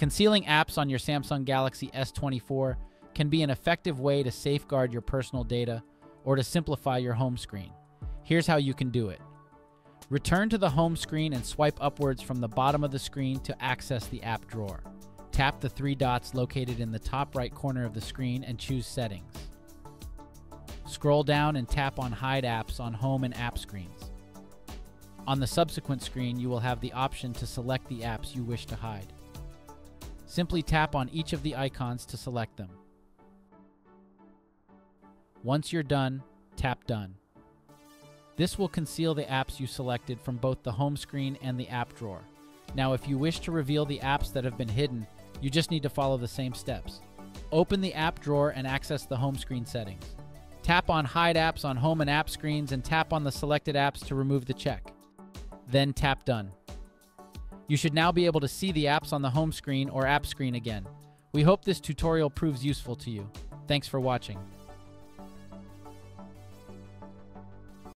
Concealing apps on your Samsung Galaxy S24 can be an effective way to safeguard your personal data or to simplify your home screen. Here's how you can do it. Return to the home screen and swipe upwards from the bottom of the screen to access the app drawer. Tap the three dots located in the top right corner of the screen and choose Settings. Scroll down and tap on Hide Apps on Home and App screens. On the subsequent screen, you will have the option to select the apps you wish to hide. Simply tap on each of the icons to select them. Once you're done, tap Done. This will conceal the apps you selected from both the home screen and the app drawer. Now, if you wish to reveal the apps that have been hidden, you just need to follow the same steps. Open the app drawer and access the home screen settings. Tap on Hide Apps on home and app screens and tap on the selected apps to remove the check. Then tap Done. You should now be able to see the apps on the home screen or app screen again. We hope this tutorial proves useful to you. Thanks for watching.